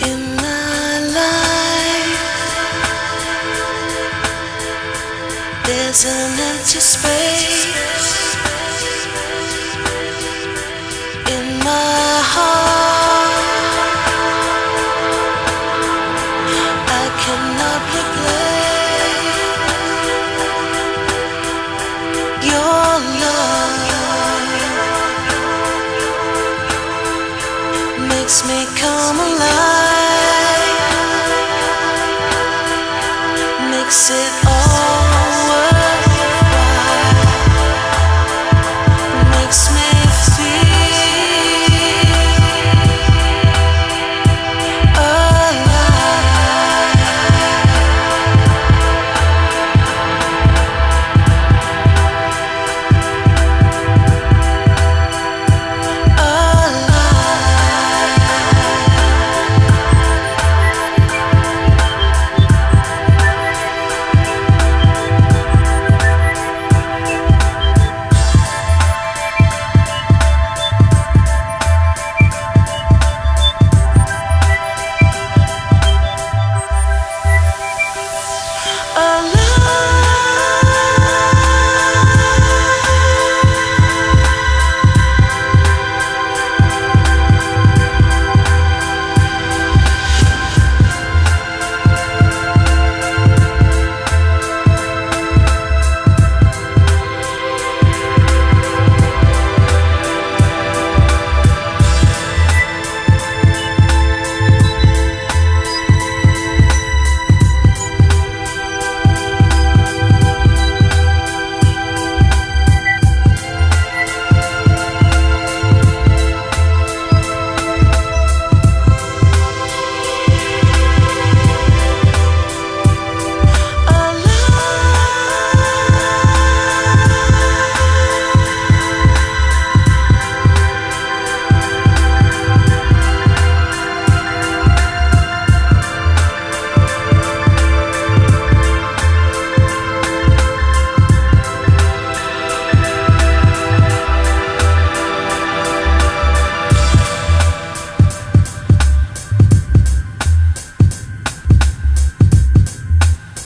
In my life, there's an empty space. Makes me come alive, makes it all.